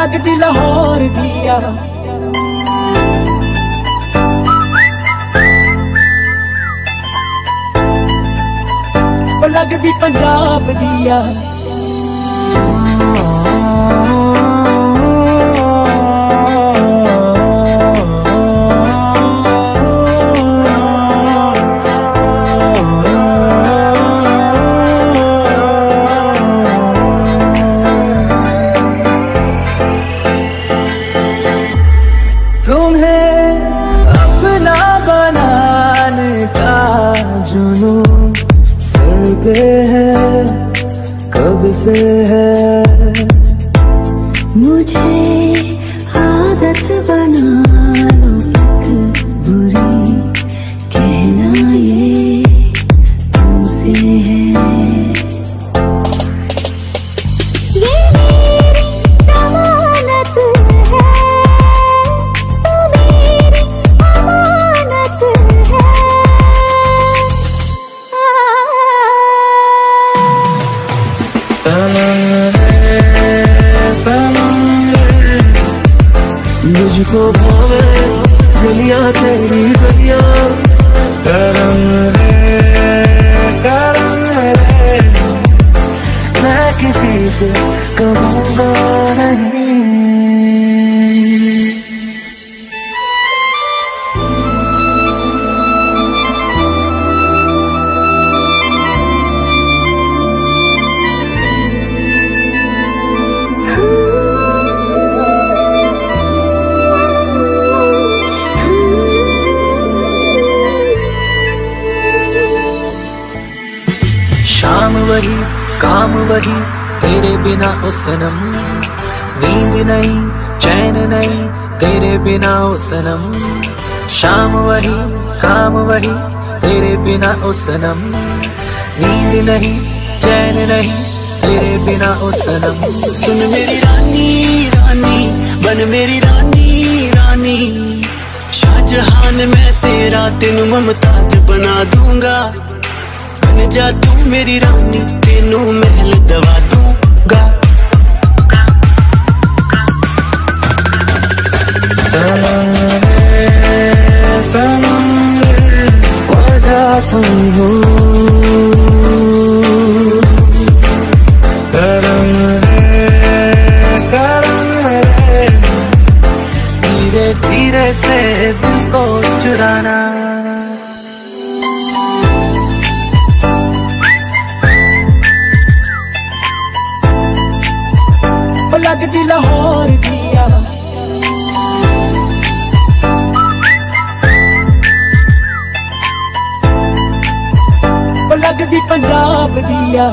ਲੱਗਦੀ ਲਾਹੌਰ ਦੀ ਆ ਲੱਗਦੀ ਪੰਜਾਬ ਦੀ ਆ से है। मुझे आदत बना मुझको भावे गलियाँ तेरी गलियाँ। करम रे करम रे। मैं किसी से कहूँगा नहीं। काम वही, तेरे बिना ओ सनम नींद नहीं, चैन नहीं, तेरे बिना ओ सनम शाम वही, काम वही, तेरे बिना ओ सनम नींद नहीं, चैन नहीं, तेरे बिना ओ सनम सुन मेरी रानी रानी, बन मेरी रानी रानी। शाहजहान मैं तेरा तेनू ममताज बना दूँगा। बन जा तू मेरी रानी तेनू महल दवा दूँगा। तुम हो धीरे से दिल को चुराना। ਪੰਜਾਬ ਦੀਆ